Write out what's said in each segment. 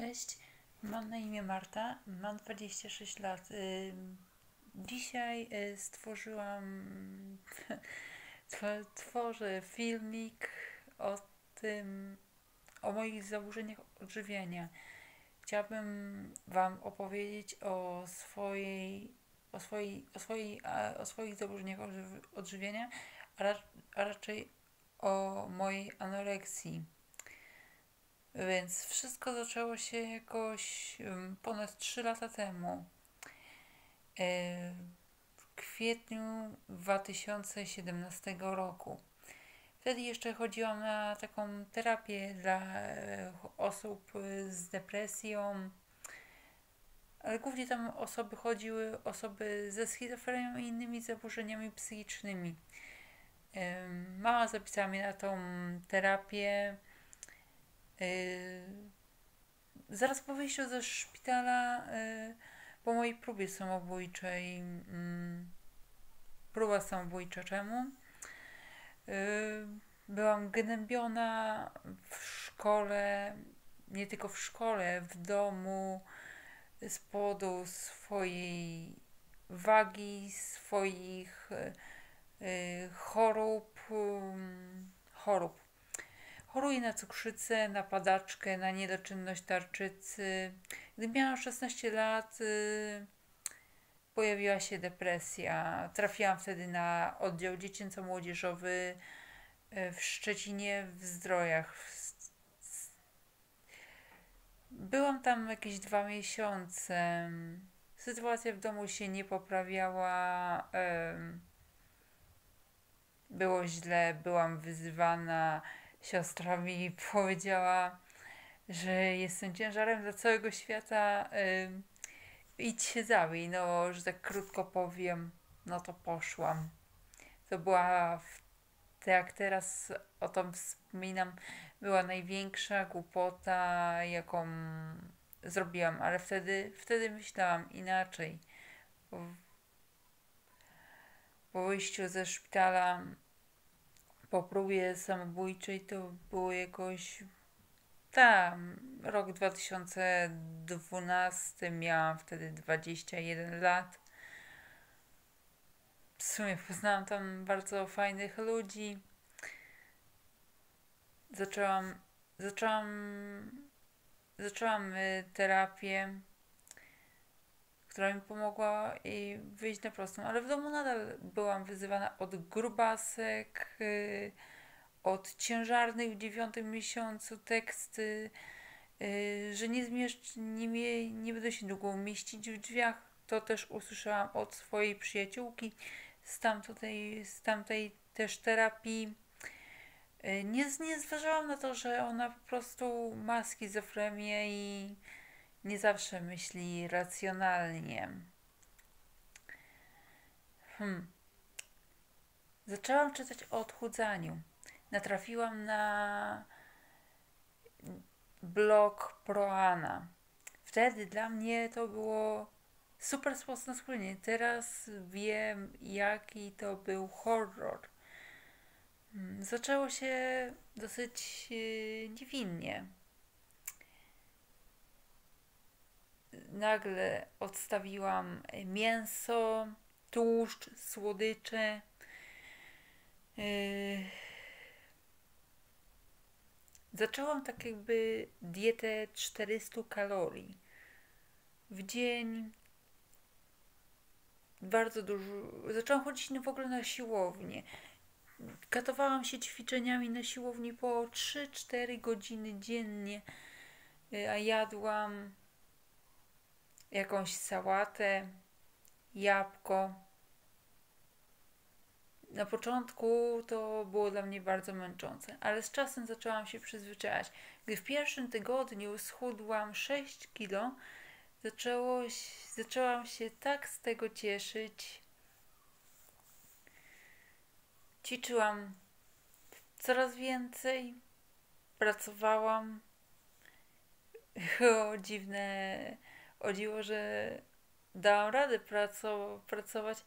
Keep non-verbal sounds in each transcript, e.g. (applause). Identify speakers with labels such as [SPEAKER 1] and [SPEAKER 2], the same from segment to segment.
[SPEAKER 1] Cześć, mam na imię Marta, mam 26 lat. Y, Dzisiaj y, stworzyłam, (laughs) tw- tworzę filmik o tym, o moich zaburzeniach odżywiania. Chciałabym Wam opowiedzieć o swojej, o swojej, o swojej, o swoich zaburzeniach odży- odżywiania, a raczej o mojej anoreksji. Więc wszystko zaczęło się jakoś ponad 3 lata temu. Yy, W kwietniu 2017 roku. Wtedy jeszcze chodziłam na taką terapię dla e, osób y, z depresją, ale głównie tam osoby chodziły, osoby ze schizofrenią i innymi zaburzeniami psychicznymi. Ym, Mama zapisała mnie na tą terapię. Yy, zaraz po wyjściu ze szpitala, yy, po mojej próbie samobójczej, mm, próba samobójcza czemu, yy, byłam gnębiona w szkole, nie tylko w szkole, w domu, z powodu swojej wagi, swoich yy, chorób, chorób Choruję na cukrzycę, na padaczkę, na niedoczynność tarczycy. Gdy miałam 16 lat, y, pojawiła się depresja. Trafiłam wtedy na oddział dziecięco-młodzieżowy y, w Szczecinie w Zdrojach. Byłam tam jakieś dwa miesiące. Sytuacja w domu się nie poprawiała. Było źle, byłam wyzywana siostra mi powiedziała, że jestem ciężarem dla całego świata. Ym, idź się zabij, no, że tak krótko powiem, no to poszłam. To była, tak jak teraz o tym wspominam, była największa głupota, jaką zrobiłam, ale wtedy, wtedy myślałam inaczej. Po wyjściu ze szpitala po próbie samobójczej to było jakoś tam, rok 2012, miałam wtedy 21 lat. W sumie poznałam tam bardzo fajnych ludzi. Zaczęłam, zaczęłam, zaczęłam y, terapię, która mi pomogła i wyjść na prostą, ale w domu nadal byłam wyzywana od grubasek, y, od ciężarnych w dziewiątym miesiącu teksty, y, że nie, zmieszcz, nie, mie, nie będę się długo mieścić w drzwiach. To też usłyszałam od swojej przyjaciółki z tamtej, z tamtej też terapii. Y, Nie, nie zważałam na to, że ona po prostu ma schizofrenię i nie zawsze myśli racjonalnie. Hmm. Zaczęłam czytać o odchudzaniu. Natrafiłam na blog Proana. Wtedy dla mnie to było super na schudnięcie. Teraz wiem, jaki to był horror. Hmm, Zaczęło się dosyć yy, niewinnie. Nagle odstawiłam mięso, tłuszcz, słodycze. Yy, Zaczęłam tak jakby dietę 400 kalorii w dzień. Bardzo dużo. Zaczęłam chodzić w ogóle na siłownię. Katowałam się ćwiczeniami na siłowni po 3-4 godziny dziennie, y, a jadłam jakąś sałatę, jabłko. Na początku to było dla mnie bardzo męczące, ale z czasem zaczęłam się przyzwyczajać. Gdy w pierwszym tygodniu schudłam 6 kilo, zaczęło, zaczęłam się tak z tego cieszyć. Ćwiczyłam coraz więcej, pracowałam. (laughs) O dziwne, o dziwo, że dałam radę praco- pracować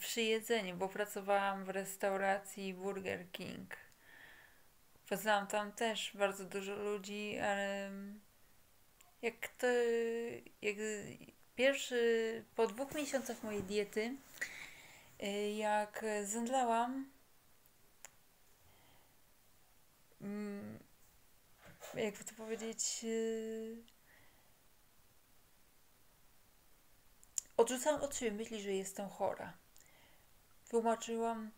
[SPEAKER 1] przy jedzeniu, bo pracowałam w restauracji Burger King. Poznałam tam też bardzo dużo ludzi, ale jak to, jak pierwszy, po dwóch miesiącach mojej diety, y, jak zemdlałam, mm, jakby to powiedzieć, odrzucałam od siebie myśli, że jestem chora. Tłumaczyłam,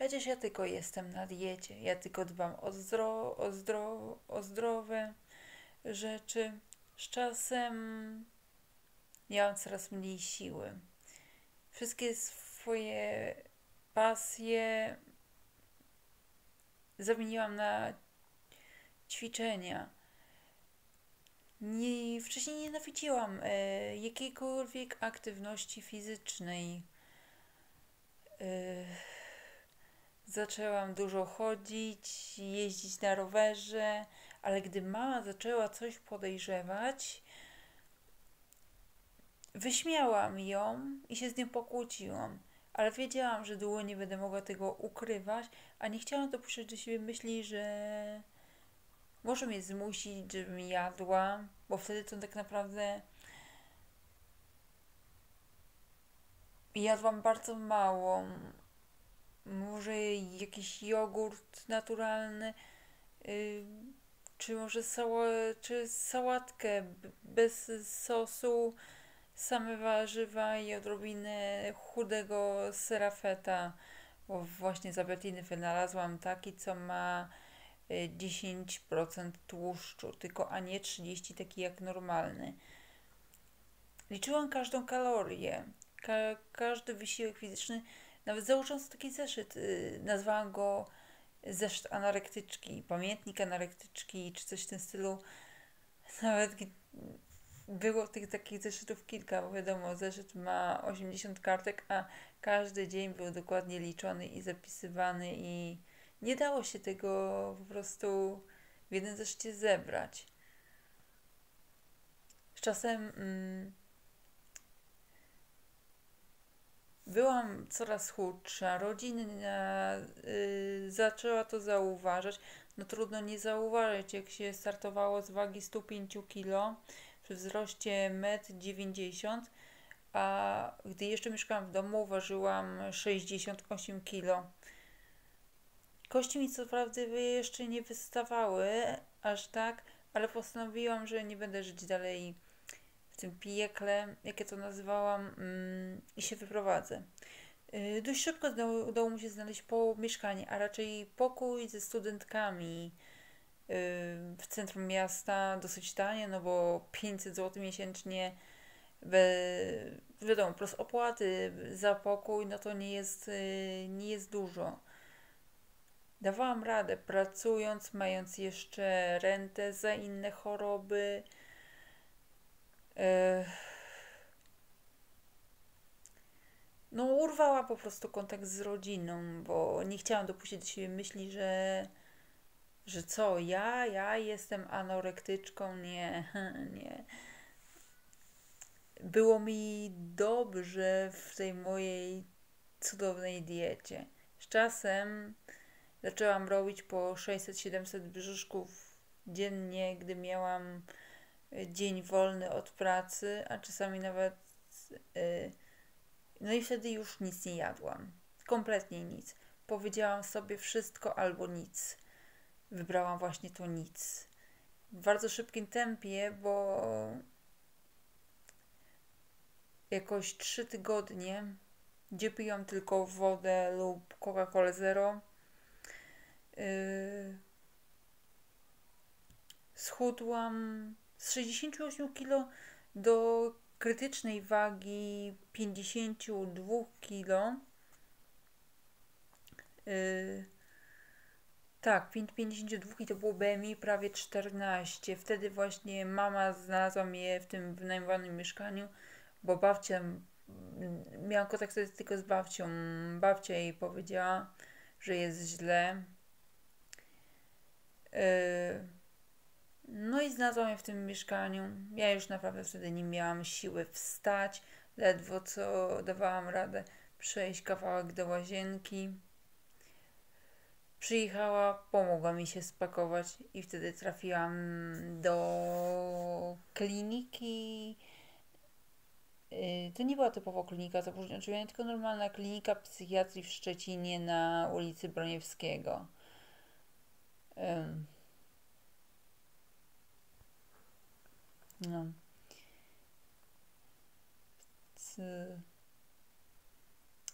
[SPEAKER 1] Przecież ja tylko jestem na diecie, ja tylko dbam o, zdro, o, zdro, o zdrowe rzeczy. Z czasem miałam coraz mniej siły. Wszystkie swoje pasje zamieniłam na ćwiczenia. Nie, wcześniej nienawidziłam e, jakiejkolwiek aktywności fizycznej. E, zaczęłam dużo chodzić, jeździć na rowerze, ale gdy mama zaczęła coś podejrzewać, wyśmiałam ją i się z nią pokłóciłam. Ale wiedziałam, że długo nie będę mogła tego ukrywać, a nie chciałam dopuszczać do siebie myśli, że może mnie zmusić, żebym jadła, bo wtedy to tak naprawdę jadłam bardzo mało. Może jakiś jogurt naturalny, yy, czy może sała, czy sałatkę bez sosu, same warzywa i odrobinę chudego serafeta, bo właśnie z Albertiny wynalazłam taki, co ma 10% y, tłuszczu, tylko a nie 30 taki jak normalny. Liczyłam każdą kalorię, ka każdy wysiłek fizyczny nawet założyłam taki zeszyt, yy, nazwałam go zeszyt anorektyczki, pamiętnik anorektyczki, czy coś w tym stylu. Nawet było tych takich zeszytów kilka, bo wiadomo, zeszyt ma 80 kartek, a każdy dzień był dokładnie liczony i zapisywany i nie dało się tego po prostu w jeden zeszycie zebrać. Z czasem mm, Byłam coraz chudsza, rodzina y, zaczęła to zauważać. No trudno nie zauważyć, jak się startowało z wagi 105 kg przy wzroście 1,90 m, a gdy jeszcze mieszkałam w domu, ważyłam 68 kg. Kości mi co prawda jeszcze nie wystawały aż tak, ale postanowiłam, że nie będę żyć dalej tym piekle, jak ja to nazywałam, mm, i się wyprowadzę. Yy, dość szybko udało, udało mi się znaleźć po mieszkanie, a raczej pokój ze studentkami yy, w centrum miasta, dosyć tanie, no bo 500 zł miesięcznie, be, wiadomo, plus opłaty za pokój, no to nie jest, yy, nie jest dużo. Dawałam radę, pracując, mając jeszcze rentę za inne choroby, no, urwała po prostu kontakt z rodziną, bo nie chciałam dopuścić do siebie myśli, że, że co, ja, ja jestem anorektyczką, nie, (laughs) nie. Było mi dobrze w tej mojej cudownej diecie. Z czasem zaczęłam robić po 600-700 brzuszków dziennie, gdy miałam dzień wolny od pracy, a czasami nawet. Yy, no i wtedy już nic nie jadłam. Kompletnie nic. Powiedziałam sobie wszystko albo nic. Wybrałam właśnie to nic. W bardzo szybkim tempie, bo jakoś trzy tygodnie, gdzie piłam tylko wodę lub Coca-Colę Zero, yy, schudłam z 68 kg do krytycznej wagi 52 kg. Yy, tak, 52 i to było BMI prawie 14. Wtedy właśnie mama znalazła mnie w tym wynajmowanym mieszkaniu, bo babcia, miałam kontakt tylko z babcią. Babcia jej powiedziała, że jest źle. Yy, no i znalazłam je w tym mieszkaniu. Ja już naprawdę wtedy nie miałam siły wstać. Ledwo co dawałam radę przejść kawałek do łazienki. przyjechała, pomogła mi się spakować i wtedy trafiłam do kliniki. Y, to nie była typowo klinika zaburzeń odżywiania, tylko normalna klinika psychiatrii w Szczecinie na ulicy Broniewskiego. No.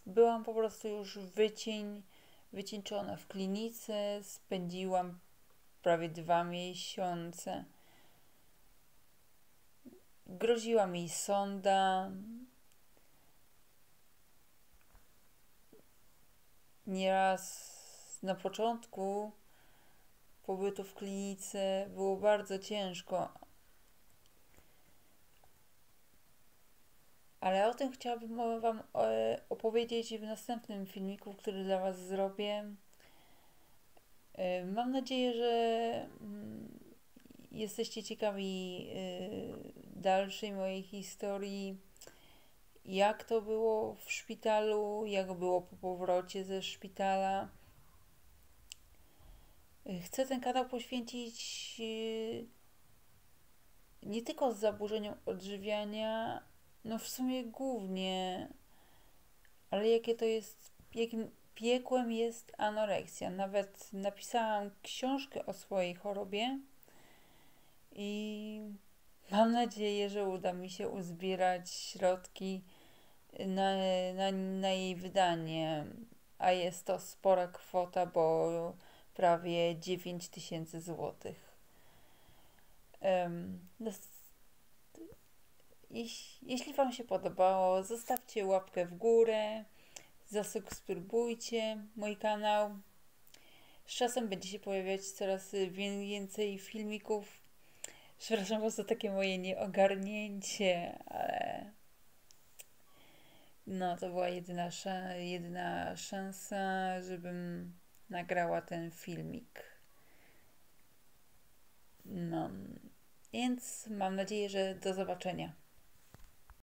[SPEAKER 1] Byłam po prostu już wycień, wycieńczona w klinice. Spędziłam prawie dwa miesiące. Groziła mi sonda. Nieraz na początku pobytu w klinice było bardzo ciężko, Ale o tym chciałabym Wam e, opowiedzieć w następnym filmiku, który dla Was zrobię. E, mam nadzieję, że mm, jesteście ciekawi e, dalszej mojej historii. Jak to było w szpitalu, jak było po powrocie ze szpitala. Chcę ten kanał poświęcić nie tylko zaburzeniom odżywiania, no w sumie głównie, ale jakie to jest, jakim piekłem jest anoreksja. Nawet napisałam książkę o swojej chorobie i mam nadzieję, że uda mi się uzbierać środki na, na, na jej wydanie, a jest to spora kwota, bo prawie 9 tysięcy złotych. Jeśli, jeśli Wam się podobało, zostawcie łapkę w górę, zasubskrybujcie mój kanał. Z czasem będzie się pojawiać coraz więcej filmików. Przepraszam Was za takie moje nieogarnięcie, ale no to była jedyna, jedyna szansa, żebym nagrała ten filmik. No, więc mam nadzieję, że do zobaczenia.